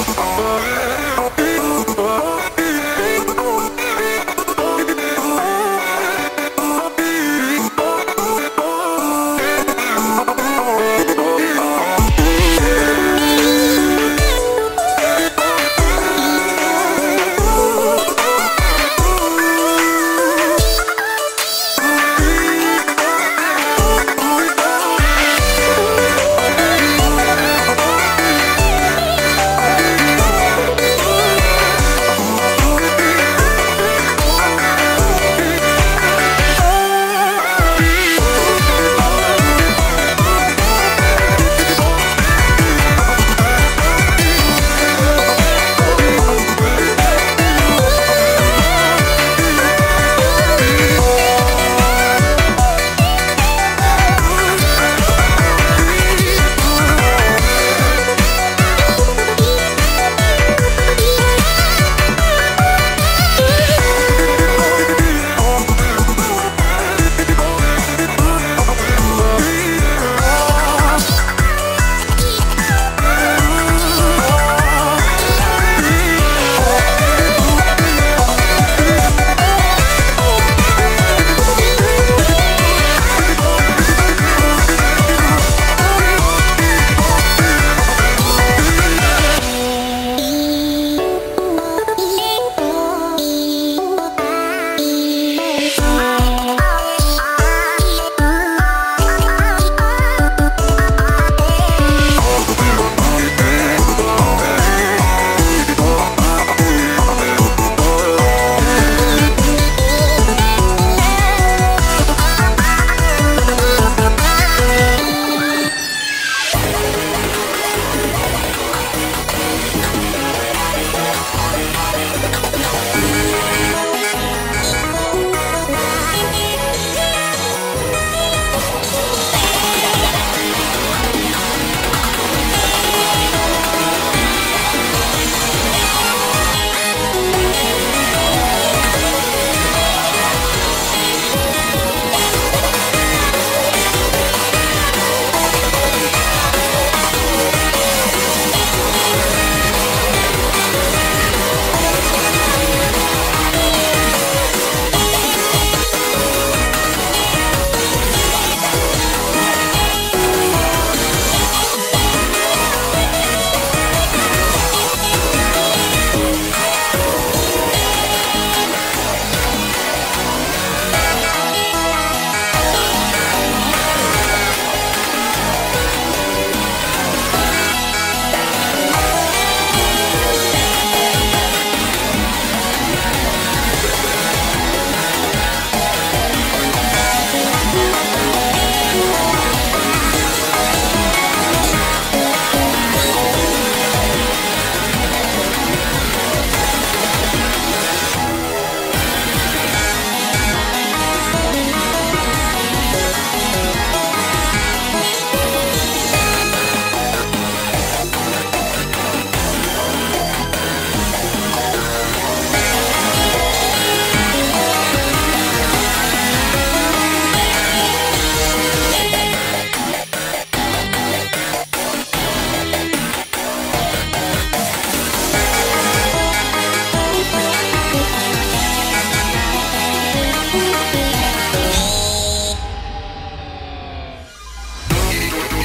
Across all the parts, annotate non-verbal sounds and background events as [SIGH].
oh, oh.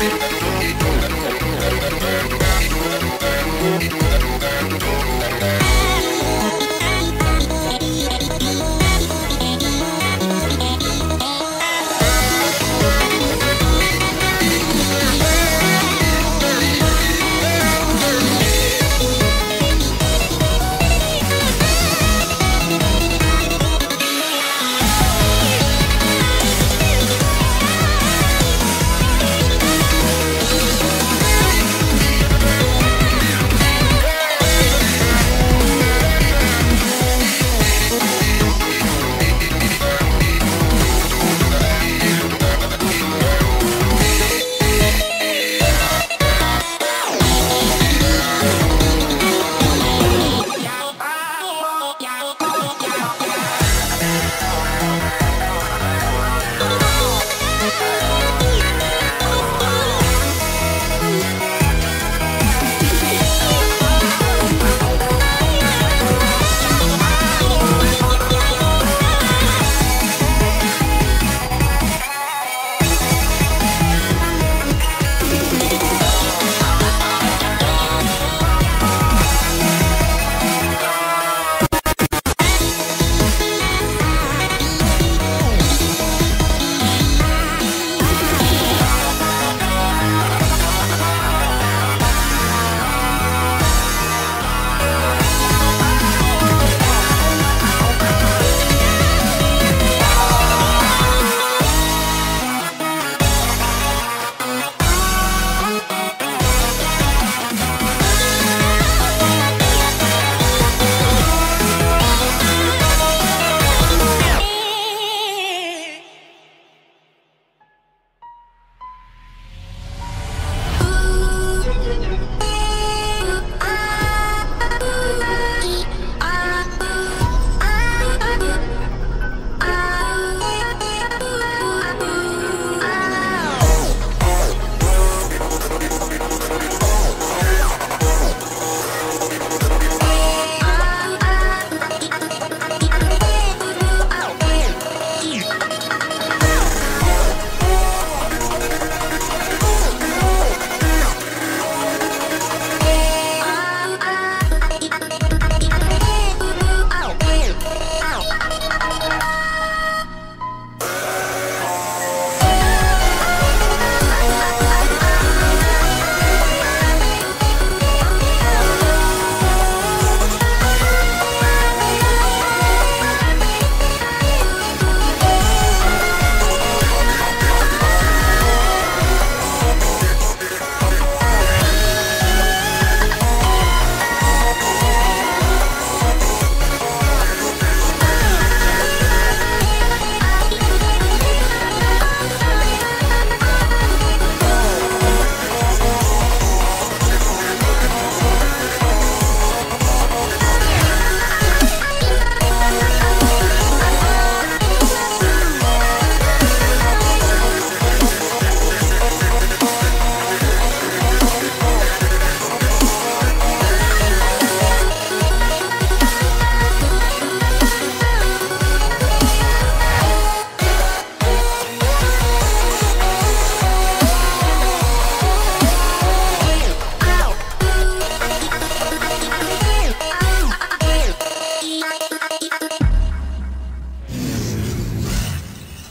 Thank you.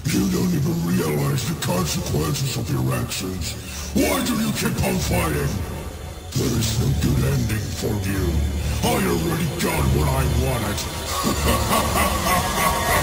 You don't even realize the consequences of your actions. Why do you keep on fighting? There is no good ending for you. I already got what I wanted. [LAUGHS]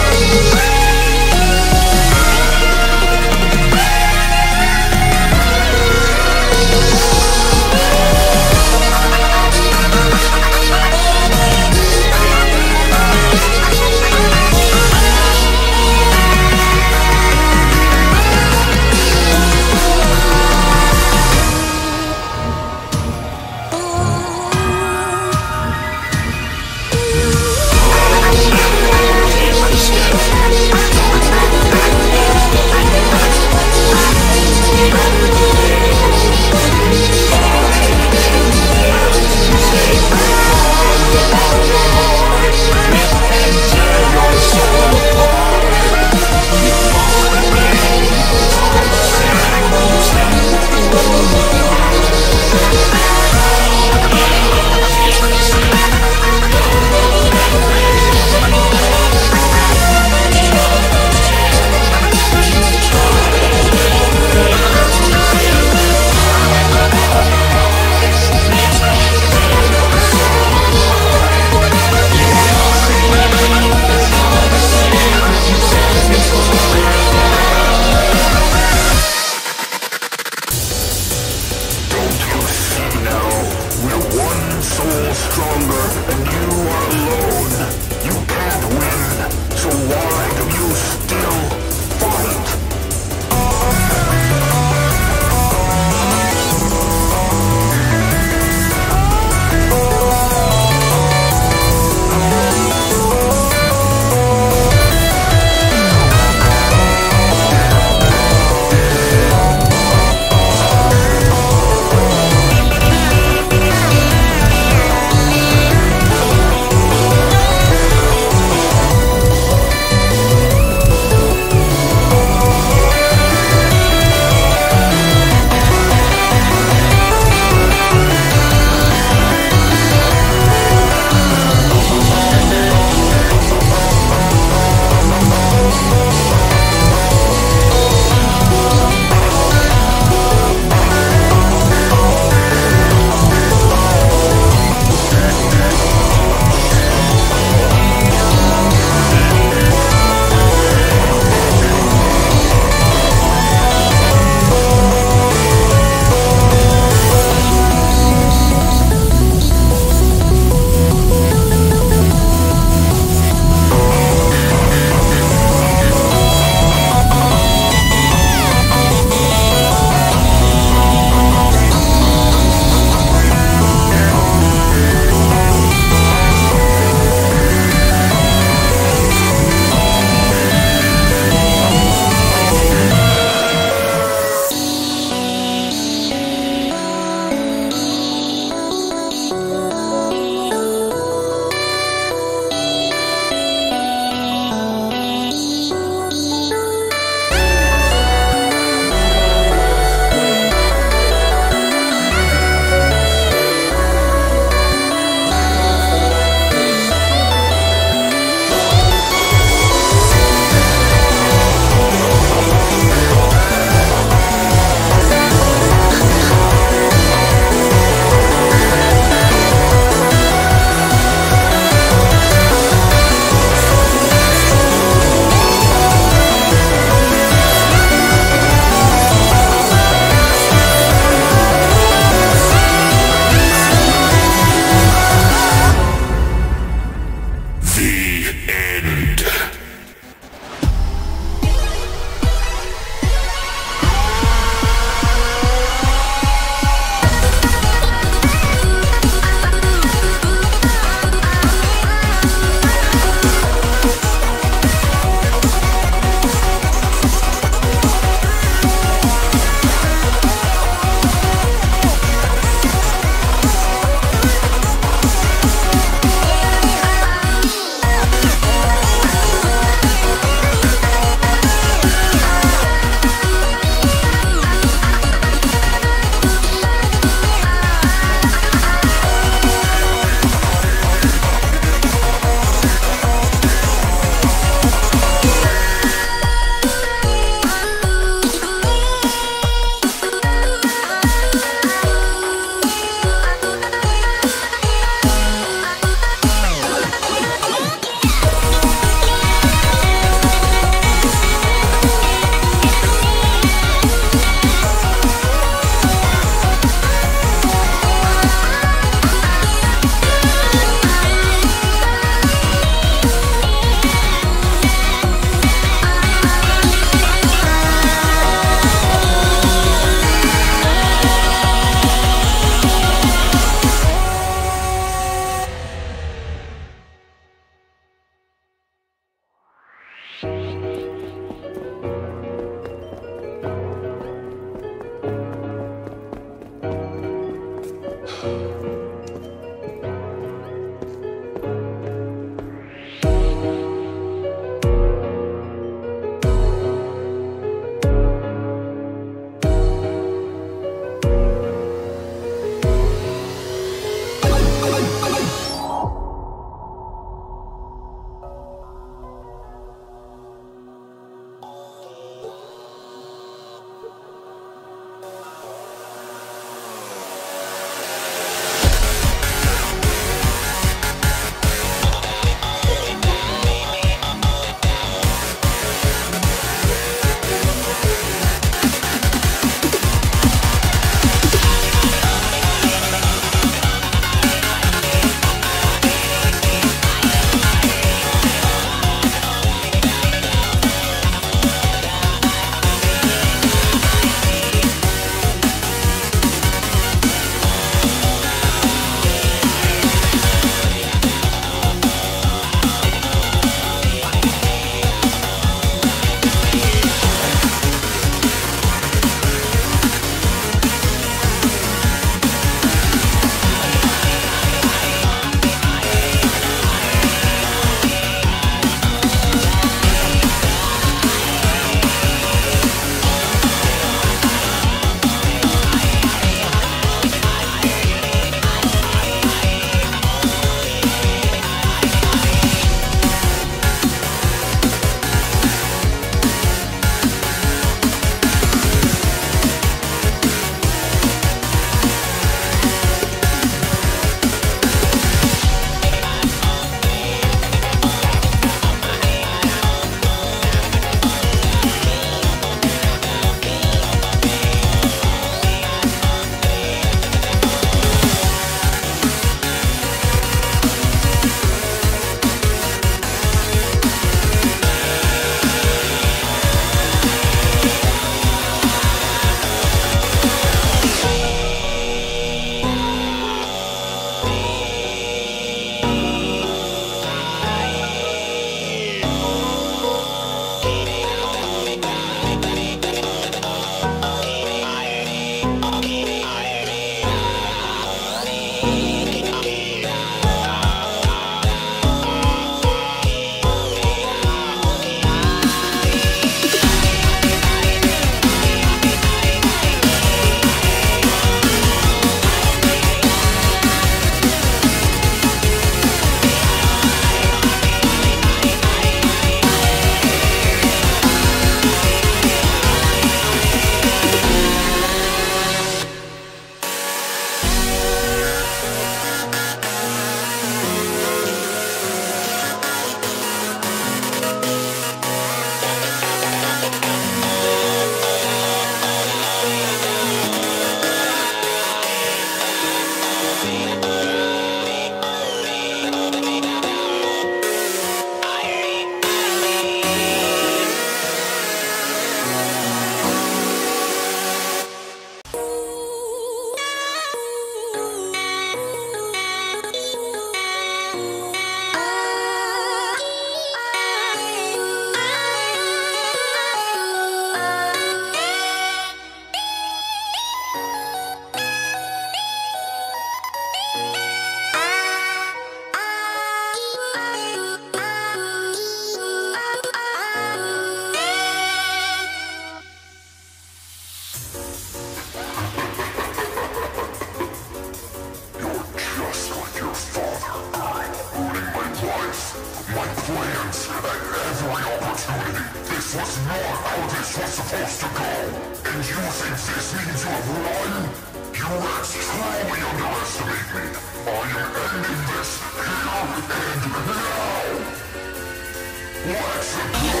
Thank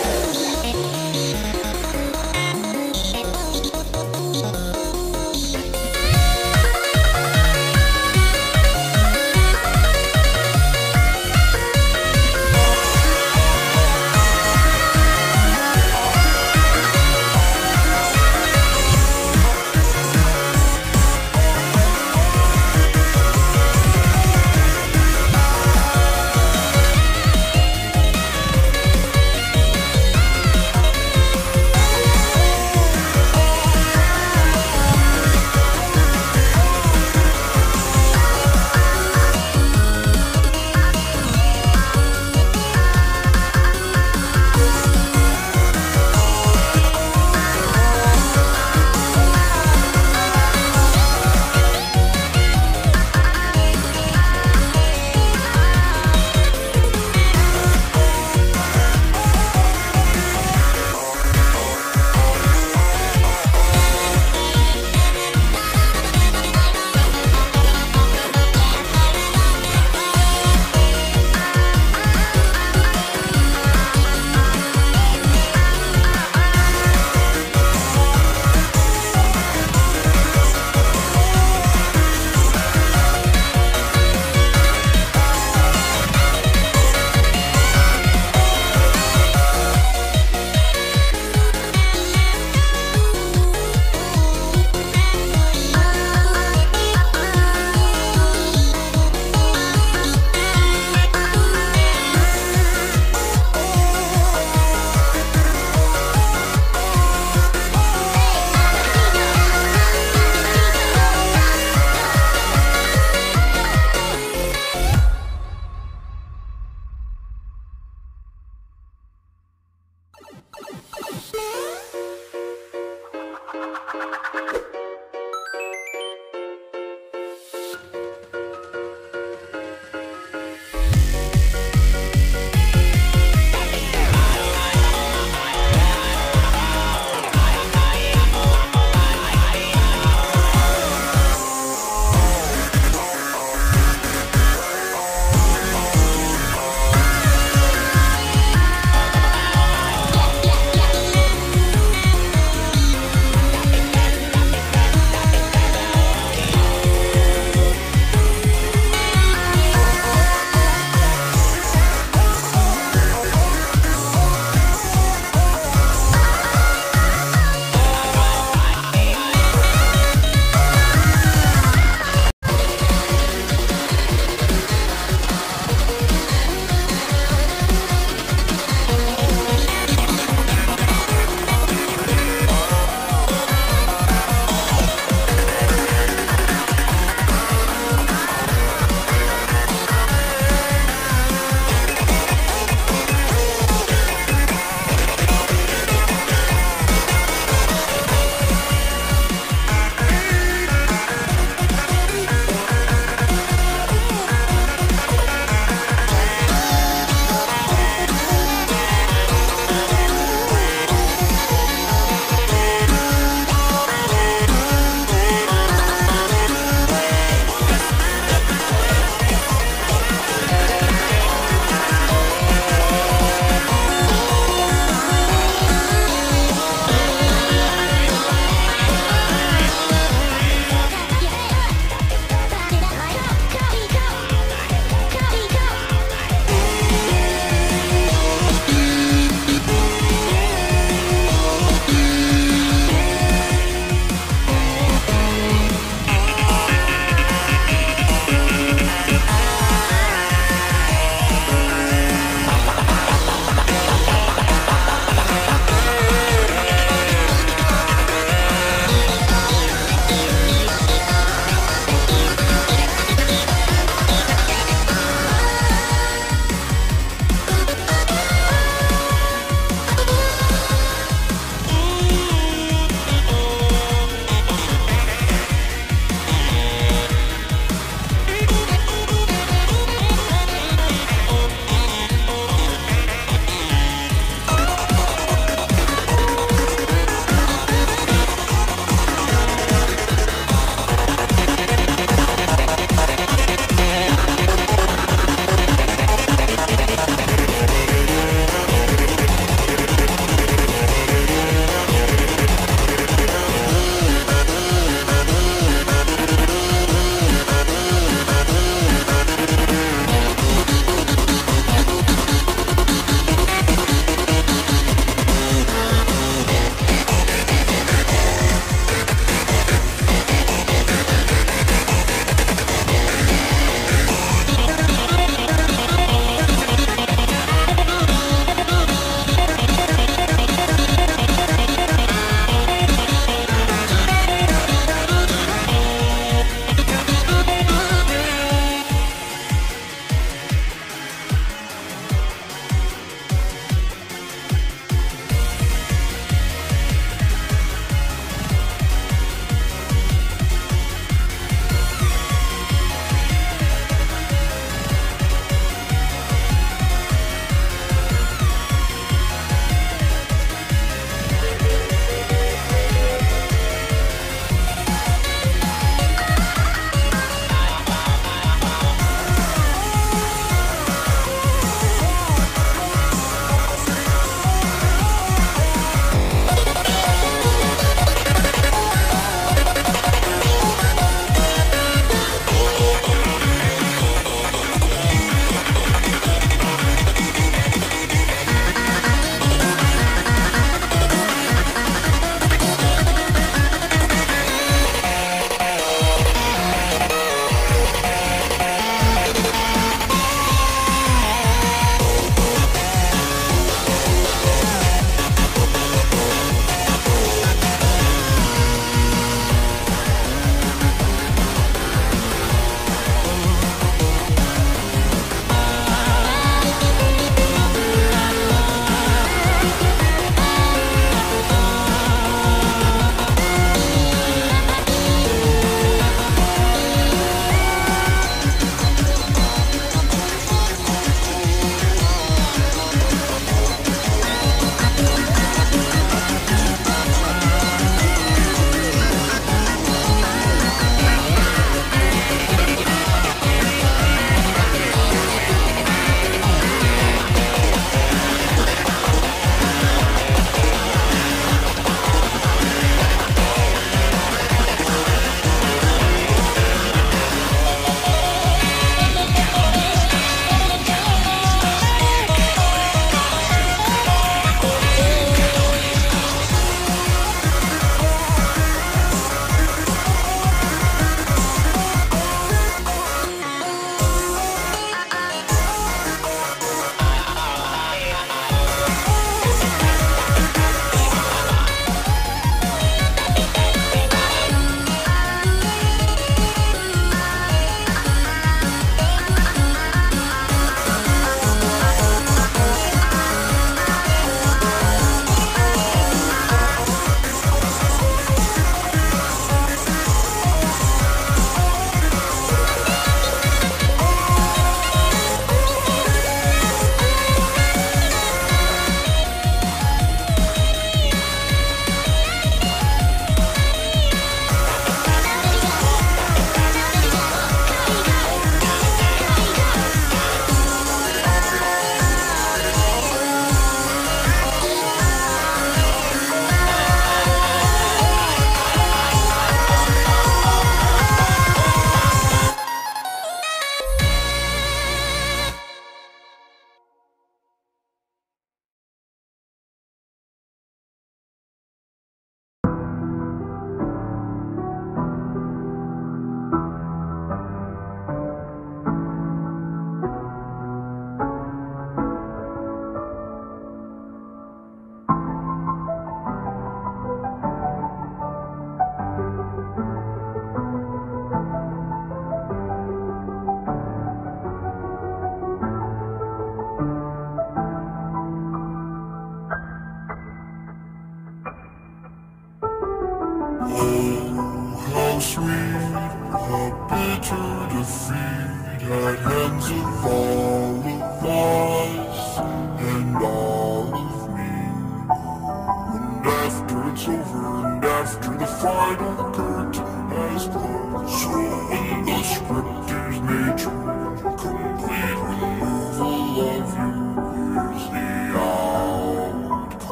after it's over and after the final curtain has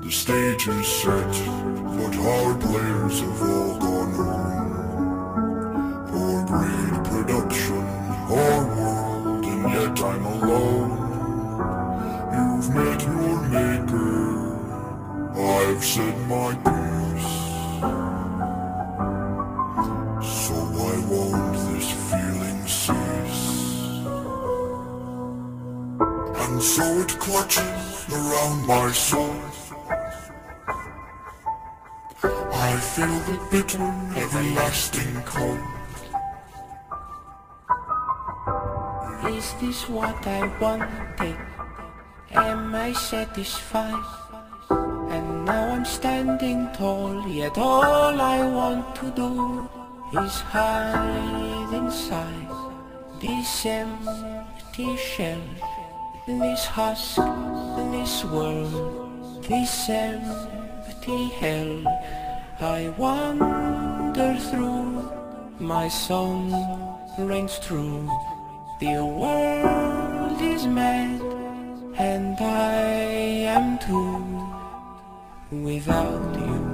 The stage is set, but hard players have all gone home. Poor grade production, our world, and yet I'm alone. You've met your maker, I've said my piece. So why won't this feeling cease? And so it clutches around my soul. Feel the bitter, everlasting cold. Is this what I wanted? Am I satisfied? And now I'm standing tall, yet all I want to do is hide inside this empty shell, this husk, this world, this empty hell. I wander through, my song rings true. The world is mad, and I am too, without you.